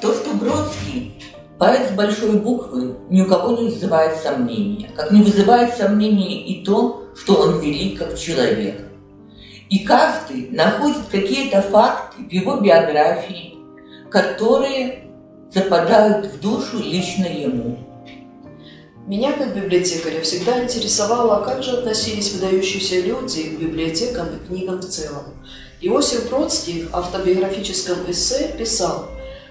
То, что Бродский поэт с большой буквы, ни у кого не вызывает сомнения. Как не вызывает сомнения и то, что он велик как человек. И каждый находит какие-то факты в его биографии, которые западают в душу лично ему. Меня, как библиотекаря, всегда интересовало, как же относились выдающиеся люди к библиотекам и книгам в целом. Иосиф Бродский в автобиографическом эссе писал,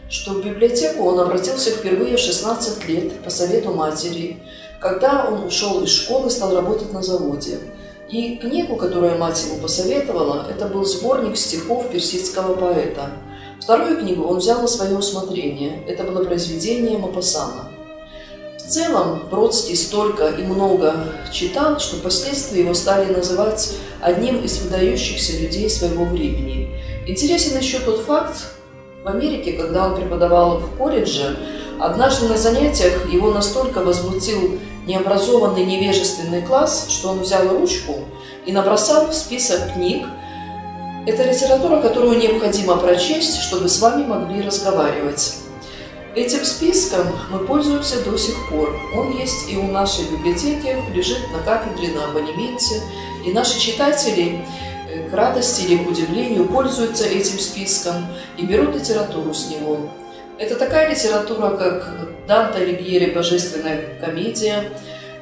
что в библиотеку он обратился впервые в 16 лет по совету матери, когда он ушел из школы и стал работать на заводе. И книгу, которую мать ему посоветовала, это был сборник стихов персидского поэта. Вторую книгу он взял на свое усмотрение. Это было произведение Мапасана. В целом, Бродский столько и много читал, что впоследствии его стали называть одним из выдающихся людей своего времени. Интересен еще тот факт, в Америке, когда он преподавал в колледже, однажды на занятиях его настолько возмутил необразованный невежественный класс, что он взял ручку и набросал список книг. Это литература, которую необходимо прочесть, чтобы с вами могли разговаривать. Этим списком мы пользуемся до сих пор. Он есть и у нашей библиотеки, лежит на кафедре на абонементе. И наши читатели к радости или к удивлению пользуются этим списком и берут литературу с него. Это такая литература, как Данте Алигьери «Божественная комедия»,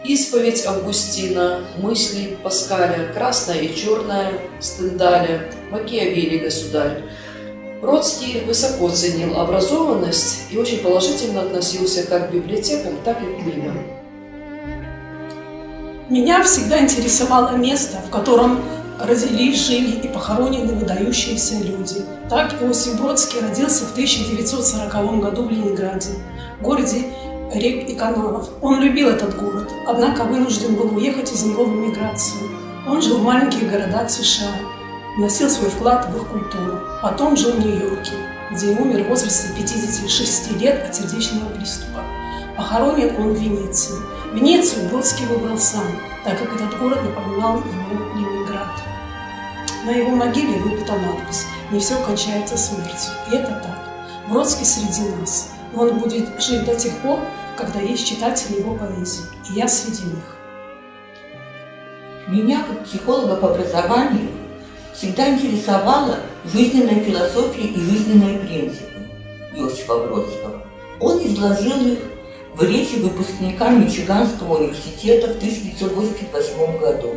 «Исповедь Августина», «Мысли Паскаля», «Красная и черная» Стендаля, «Макиавелли Государь». Бродский высоко ценил образованность и очень положительно относился как к библиотекам, так и к книгам. Меня всегда интересовало место, в котором родились, жили и похоронены выдающиеся люди. Так Иосиф Бродский родился в 1940 году в Ленинграде, городе рек и каналов. Он любил этот город, однако вынужден был уехать из него в эмиграцию. Он жил в маленьких городах США, вносил свой вклад в их культуру. Потом жил в Нью-Йорке, где умер в возрасте 56 лет от сердечного приступа. Похоронен он в Венеции. Венецию Бродский выбрал сам, так как этот город напоминал ему Ленинград. На его могиле выбита надпись «Не все кончается смертью». И это так. Бродский среди нас. И он будет жить до тех пор, когда есть читатели его поэзии. И я среди них. Меня, как психолога по образованию, всегда интересовала жизненная философия и жизненные принципы Иосифа Бродского. Он изложил их в речи выпускникам Мичиганского университета в 1988 году.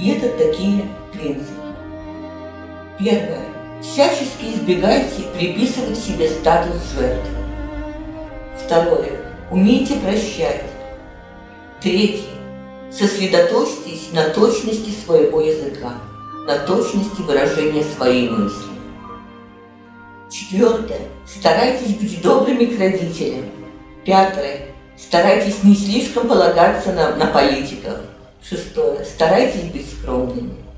И это такие принципы. Первое. Всячески избегайте приписывать себе статус жертвы. Второе. Умейте прощать. Третье. Сосредоточьтесь на точности своего языка, на точности выражения своей мысли. Четвертое. Старайтесь быть добрыми к родителям. Пятое. Старайтесь не слишком полагаться на, на политиков. Шестое. Старайтесь быть скромными.